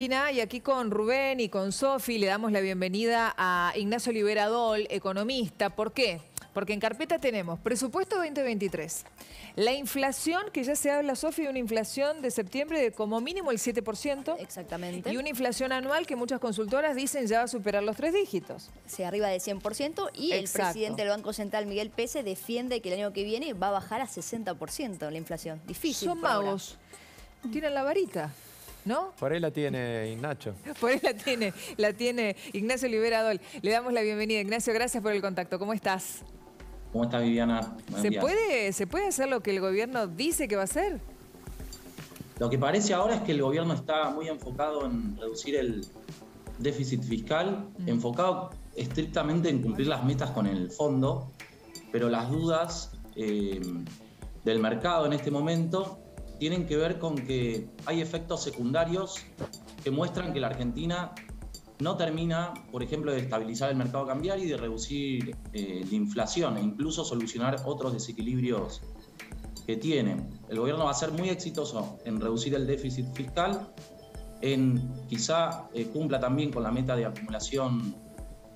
Y aquí con Rubén y con Sofi le damos la bienvenida a Ignacio Liberadol, economista. ¿Por qué? Porque en carpeta tenemos presupuesto 2023. La inflación, que ya se habla, Sofi, de una inflación de septiembre de como mínimo el 7%. Exactamente. Y una inflación anual que muchas consultoras dicen ya va a superar los tres dígitos. Se arriba de 100% y el presidente del Banco Central, Miguel Pese, defiende que el año que viene va a bajar a 60% la inflación. Difícil. Son magos. Tiran la varita. ¿No? Por ahí la tiene Ignacio. Por ahí la tiene, la tiene Ignacio Liberadol. Le damos la bienvenida. Ignacio, gracias por el contacto. ¿Cómo estás? ¿Cómo estás, Viviana? ¿Se puede, ¿Se puede hacer lo que el gobierno dice que va a hacer? Lo que parece ahora es que el gobierno está muy enfocado en reducir el déficit fiscal, mm. enfocado estrictamente en cumplir las metas con el fondo, pero las dudas eh, del mercado en este momento tienen que ver con que hay efectos secundarios que muestran que la Argentina no termina, por ejemplo, de estabilizar el mercado cambiario y de reducir eh, la inflación e incluso solucionar otros desequilibrios que tiene. El gobierno va a ser muy exitoso en reducir el déficit fiscal, en quizá eh, cumpla también con la meta de acumulación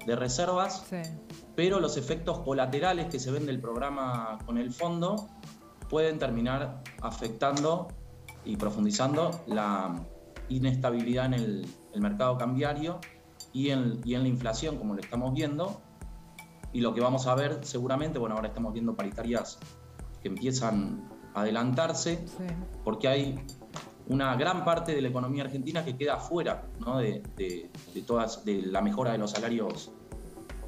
de reservas, pero los efectos colaterales que se ven del programa con el fondo pueden terminar afectando y profundizando la inestabilidad en el, mercado cambiario y en, y en, la inflación, como lo estamos viendo. Y lo que vamos a ver seguramente, bueno, ahora estamos viendo paritarias que empiezan a adelantarse, porque hay una gran parte de la economía argentina que queda fuera ¿no? de, de, todas, de la mejora de los salarios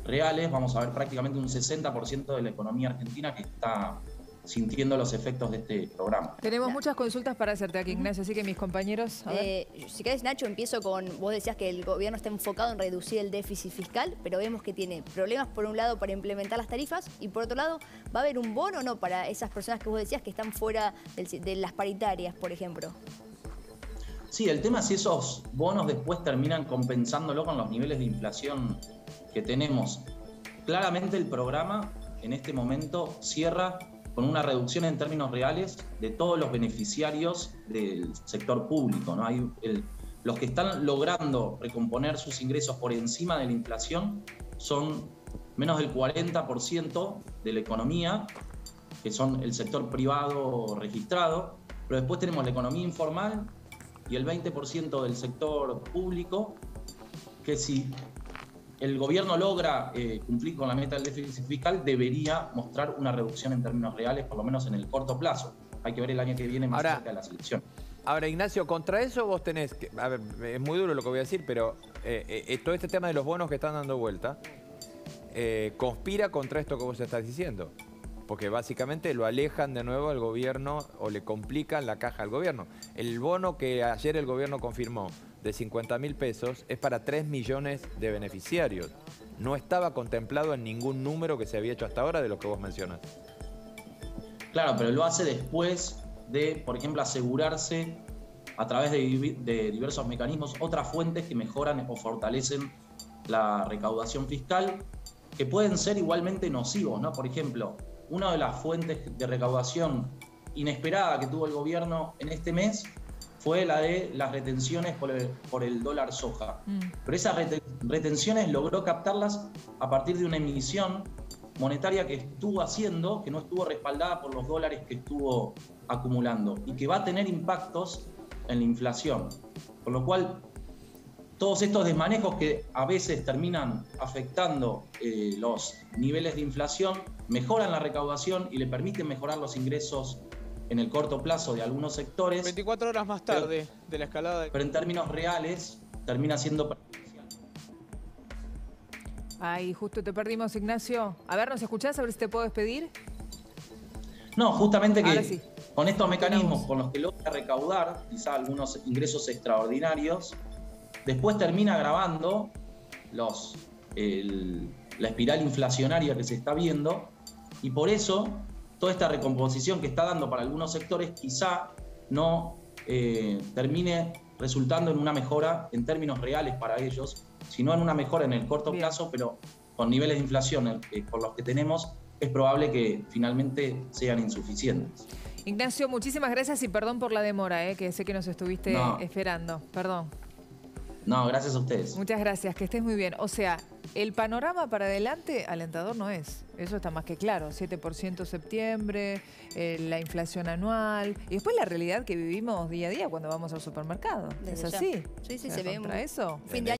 reales. Vamos a ver prácticamente un 60% de la economía argentina que está sintiendo los efectos de este programa. Tenemos muchas consultas para hacerte aquí, Ignacio, así que mis compañeros... Eh, si querés, Nacho, empiezo con... Vos decías que el gobierno está enfocado en reducir el déficit fiscal, pero vemos que tiene problemas, por un lado, para implementar las tarifas, y por otro lado, ¿va a haber un bono o no para esas personas que vos decías que están fuera de las paritarias, por ejemplo? Sí, el tema es si esos bonos después terminan compensándolo con los niveles de inflación que tenemos. Claramente el programa en este momento cierra con una reducción en términos reales de todos los beneficiarios del sector público. ¿no? Hay los que están logrando recomponer sus ingresos por encima de la inflación son menos del 40% de la economía, que son el sector privado registrado, pero después tenemos la economía informal y el 20% del sector público, que si el gobierno logra eh, cumplir con la meta del déficit fiscal, debería mostrar una reducción en términos reales, por lo menos en el corto plazo. Hay que ver el año que viene más cerca de la selección. Ahora, Ignacio, contra eso vos tenés, que, a ver, es muy duro lo que voy a decir, pero eh, eh, todo este tema de los bonos que están dando vuelta, conspira contra esto que vos estás diciendo. Porque básicamente lo alejan de nuevo al gobierno o le complican la caja al gobierno. El bono que ayer el gobierno confirmó de 50 mil pesos es para 3 millones de beneficiarios. No estaba contemplado en ningún número que se había hecho hasta ahora de lo que vos mencionas. Claro, pero lo hace después de, por ejemplo, asegurarse a través de, diversos mecanismos otras fuentes que mejoran o fortalecen la recaudación fiscal, que pueden ser igualmente nocivos, ¿no? Por ejemplo, una de las fuentes de recaudación inesperada que tuvo el gobierno en este mes fue la de las retenciones por el, dólar soja. Mm. Pero esas retenciones logró captarlas a partir de una emisión monetaria que estuvo haciendo, que no estuvo respaldada por los dólares que estuvo acumulando y que va a tener impactos en la inflación. Con lo cual, todos estos desmanejos que a veces terminan afectando eh, los niveles de inflación, mejoran la recaudación y le permiten mejorar los ingresos en el corto plazo de algunos sectores. 24 horas más tarde de la escalada. De... Pero en términos reales termina siendo Ay, justo te perdimos, Ignacio. A ver, ¿nos escuchás? A ver si te puedo despedir. No, justamente que con estos mecanismos con los que logra recaudar quizá algunos ingresos extraordinarios, después termina agravando los, la espiral inflacionaria que se está viendo y por eso toda esta recomposición que está dando para algunos sectores quizá no eh, termine resultando en una mejora en términos reales para ellos, sino en una mejora en el corto plazo, pero con niveles de inflación eh, por los que tenemos, es probable que finalmente sean insuficientes. Ignacio, muchísimas gracias y perdón por la demora, eh, que sé que nos estuviste esperando. Perdón. No, gracias a ustedes. Muchas gracias, que estés muy bien. O sea, el panorama para adelante alentador no es. Eso está más que claro. 7% septiembre, eh, la inflación anual y después la realidad que vivimos día a día cuando vamos al supermercado. Desde ¿Es ya. así? Sí, sí, ¿Te se ve eso? Fin de